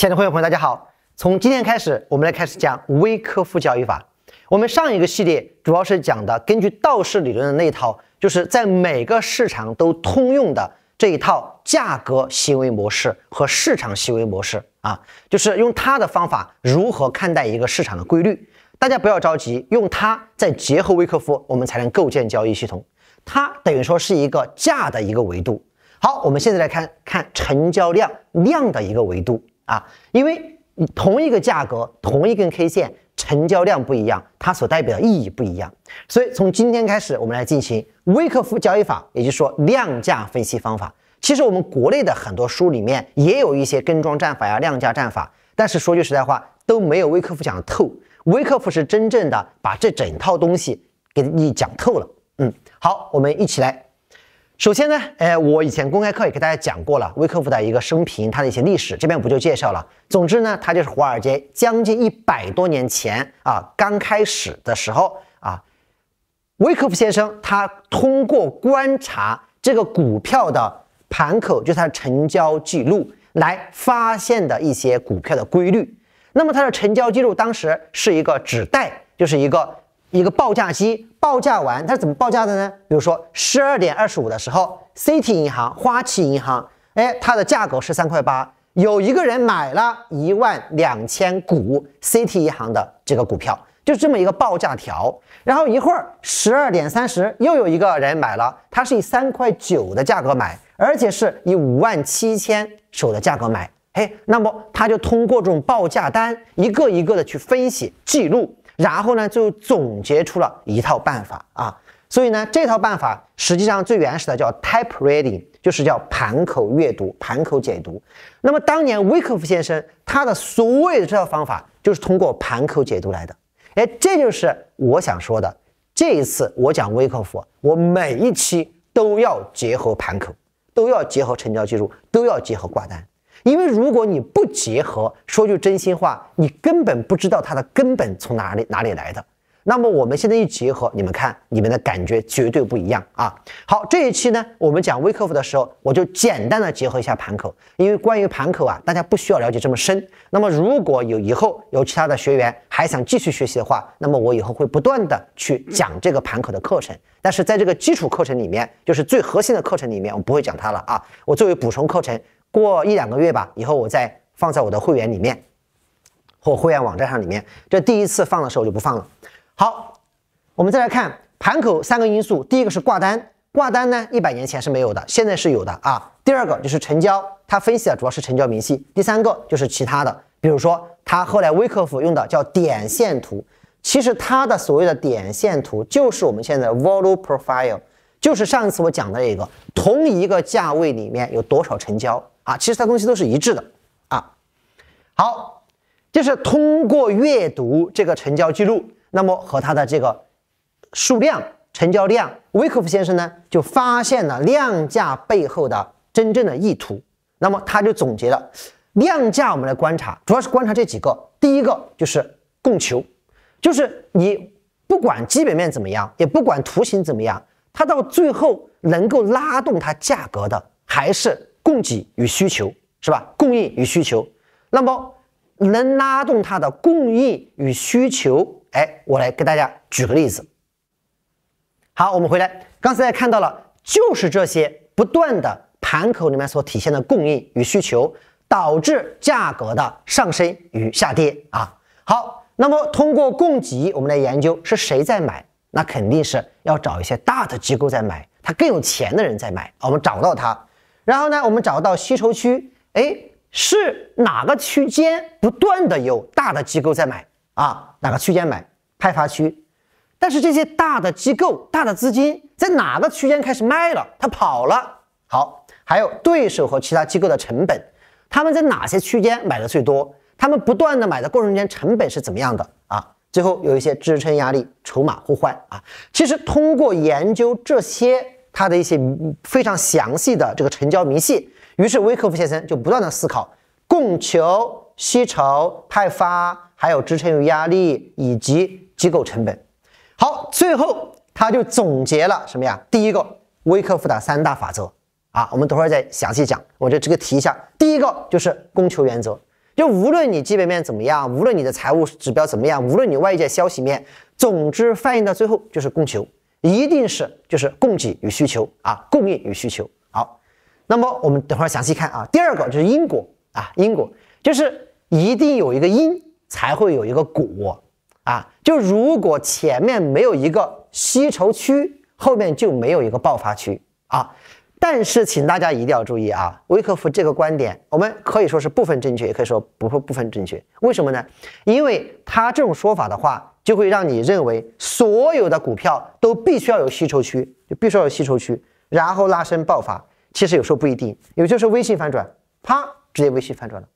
亲爱的会员朋友，大家好！从今天开始，我们来开始讲微科夫交易法。我们上一个系列主要是讲的根据道氏理论的那一套，就是在每个市场都通用的这一套价格行为模式和市场行为模式啊，就是用它的方法如何看待一个市场的规律。大家不要着急，用它再结合微科夫，我们才能构建交易系统。它等于说是一个价的一个维度。好，我们现在来看看成交量量的一个维度。啊，因为同一个价格，同一根 K 线，成交量不一样，它所代表的意义不一样。所以从今天开始，我们来进行微克夫交易法，也就是说量价分析方法。其实我们国内的很多书里面也有一些跟庄战法呀、量价战法，但是说句实在话，都没有微克夫讲的透。微克夫是真正的把这整套东西给你讲透了。嗯，好，我们一起来。首先呢，呃，我以前公开课也给大家讲过了，威克夫的一个生平，他的一些历史，这边不就介绍了。总之呢，他就是华尔街将近一百多年前啊，刚开始的时候啊，威克夫先生他通过观察这个股票的盘口，就是它的成交记录，来发现的一些股票的规律。那么它的成交记录当时是一个纸袋，就是一个。一个报价机报价完，它是怎么报价的呢？比如说十二点二十五的时候，CT 银行、花旗银行，哎，它的价格是三块八，有一个人买了一万两千股 CT 银行的这个股票，就这么一个报价条。然后一会儿十二点三十，又有一个人买了，他是以三块九的价格买，而且是以五万七千手的价格买。嘿，那么他就通过这种报价单一个一个的去分析记录。然后呢，就总结出了一套办法啊，所以呢，这套办法实际上最原始的叫 type reading，就是叫盘口阅读、盘口解读。那么当年威克夫先生他的所谓的这套方法就是通过盘口解读来的。哎，这就是我想说的。这一次我讲威克夫，我每一期都要结合盘口，都要结合成交记录，都要结合挂单。因为如果你不结合，说句真心话，你根本不知道它的根本从哪里哪里来的。那么我们现在一结合，你们看，你们的感觉绝对不一样啊！好，这一期呢，我们讲微客服的时候，我就简单的结合一下盘口，因为关于盘口啊，大家不需要了解这么深。那么如果有以后有其他的学员还想继续学习的话，那么我以后会不断的去讲这个盘口的课程。但是在这个基础课程里面，就是最核心的课程里面，我不会讲它了啊！我作为补充课程。过一两个月吧，以后我再放在我的会员里面，或会员网站上里面。这第一次放的时候就不放了。好，我们再来看盘口三个因素，第一个是挂单，挂单呢一百年前是没有的，现在是有的啊。第二个就是成交，它分析的主要是成交明细。第三个就是其他的，比如说他后来微客服用的叫点线图，其实它的所谓的点线图就是我们现在 volume profile，就是上一次我讲的这个同一个价位里面有多少成交。啊，其实它东西都是一致的啊。好，就是通过阅读这个成交记录，那么和它的这个数量、成交量，威克夫先生呢就发现了量价背后的真正的意图。那么他就总结了量价，我们来观察，主要是观察这几个。第一个就是供求，就是你不管基本面怎么样，也不管图形怎么样，它到最后能够拉动它价格的还是。供给与需求是吧？供应与需求，那么能拉动它的供应与需求。哎，我来给大家举个例子。好，我们回来，刚才看到了，就是这些不断的盘口里面所体现的供应与需求，导致价格的上升与下跌啊。好，那么通过供给，我们来研究是谁在买，那肯定是要找一些大的机构在买，他更有钱的人在买，我们找到他。然后呢，我们找到吸筹区，哎，是哪个区间不断的有大的机构在买啊？哪个区间买？派发区。但是这些大的机构、大的资金在哪个区间开始卖了？它跑了。好，还有对手和其他机构的成本，他们在哪些区间买的最多？他们不断的买的过程中间成本是怎么样的啊？最后有一些支撑压力、筹码互换啊。其实通过研究这些。它的一些非常详细的这个成交明细，于是威克夫先生就不断的思考供求、吸筹、派发，还有支撑与压力以及机构成本。好，最后他就总结了什么呀？第一个，威克夫的三大法则啊，我们等会儿再详细讲。我就这个提一下，第一个就是供求原则，就无论你基本面怎么样，无论你的财务指标怎么样，无论你外界消息面，总之反映到最后就是供求，一定是就是供给与需求啊，供应与需求。好，那么我们等会儿详细看啊。第二个就是因果啊，因果就是一定有一个因才会有一个果啊。就如果前面没有一个吸筹区，后面就没有一个爆发区啊。但是，请大家一定要注意啊，维克夫这个观点，我们可以说是部分正确，也可以说不部分正确。为什么呢？因为他这种说法的话，就会让你认为所有的股票都必须要有吸筹区，就必须要有吸筹区，然后拉升爆发。其实有时候不一定，有就是微信反转，啪，直接微信反转了。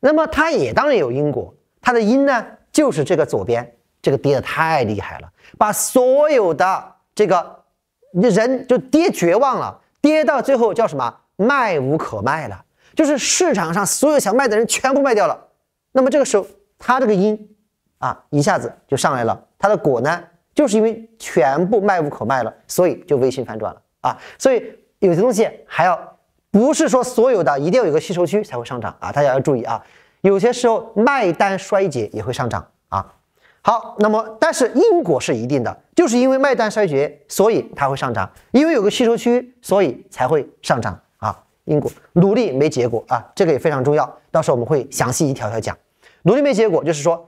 那么它也当然有因果，它的因呢，就是这个左边这个跌的太厉害了，把所有的这个人就跌绝望了。跌到最后叫什么？卖无可卖了，就是市场上所有想卖的人全部卖掉了。那么这个时候，它这个因啊，一下子就上来了。它的果呢，就是因为全部卖无可卖了，所以就微信反转了啊。所以有些东西还要不是说所有的一定要有个吸筹区才会上涨啊，大家要注意啊。有些时候卖单衰竭也会上涨啊。好，那么但是因果是一定的，就是因为卖单衰竭，所以它会上涨；因为有个吸收区，所以才会上涨啊。因果努力没结果啊，这个也非常重要，到时候我们会详细一条条讲。努力没结果，就是说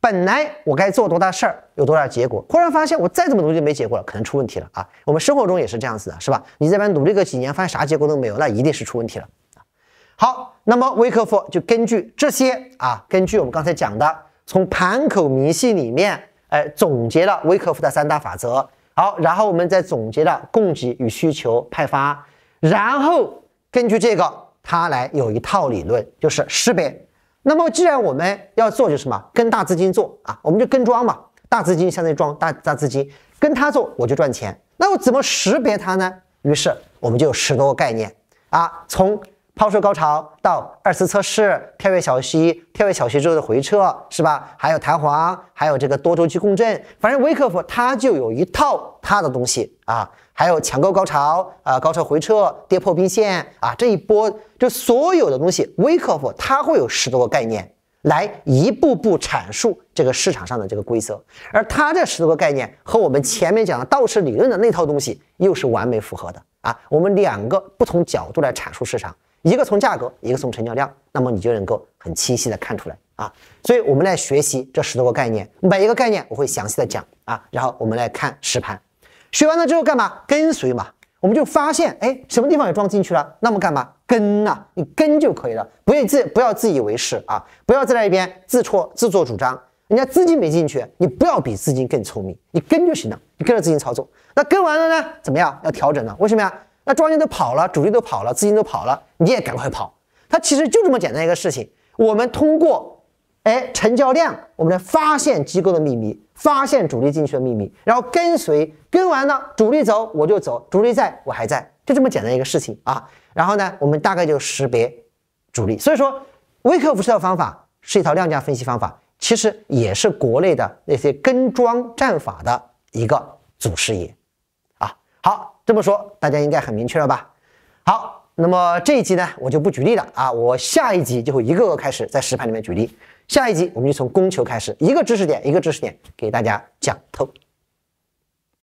本来我该做多大事儿，有多大结果，忽然发现我再怎么努力没结果了，可能出问题了啊。我们生活中也是这样子的，是吧？你这边努力个几年，发现啥结果都没有，那一定是出问题了啊。好，那么维克夫就根据这些啊，根据我们刚才讲的。从盘口明细里面，哎，总结了威克夫的三大法则。好，然后我们再总结了供给与需求派发，然后根据这个，他来有一套理论，就是识别。那么既然我们要做，就什么？跟大资金做啊，我们就跟庄嘛。大资金相当于庄，大大资金跟他做，我就赚钱。那我怎么识别它呢？于是我们就有十多个概念啊，从。抛售高潮到二次测试，跳跃小息，跳跃小息之后的回撤，是吧？还有弹簧，还有这个多周期共振，反正威克夫他就有一套他的东西啊。还有抢购高潮啊，高潮回撤，跌破冰线啊，这一波就所有的东西，威克夫他会有十多个概念来一步步阐述这个市场上的这个规则，而他这十多个概念和我们前面讲的道氏理论的那套东西又是完美符合的啊。我们两个不同角度来阐述市场。一个从价格，一个从成交量，那么你就能够很清晰的看出来啊。所以，我们来学习这十多个概念，每一个概念我会详细的讲啊。然后我们来看实盘，学完了之后干嘛？跟随嘛。我们就发现，哎，什么地方也装进去了，那么干嘛？跟呐，你跟就可以了，不要自不要自以为是啊，不要在那一边自错自作主张。人家资金没进去，你不要比资金更聪明，你跟就行了，你跟着资金操作。那跟完了呢？怎么样？要调整了？为什么呀？那庄家都跑了，主力都跑了，资金都跑了，你也赶快跑。它其实就这么简单一个事情。我们通过，哎，成交量，我们来发现机构的秘密，发现主力进去的秘密，然后跟随，跟完了，主力走我就走，主力在我还在，就这么简单一个事情啊。然后呢，我们大概就识别主力。所以说，微克服这套方法是一套量价分析方法，其实也是国内的那些跟庄战法的一个祖师爷。好。这么说，大家应该很明确了吧？好，那么这一集呢，我就不举例了啊，我下一集就会一个个开始在实盘里面举例。下一集我们就从供求开始，一个知识点一个知识点给大家讲透。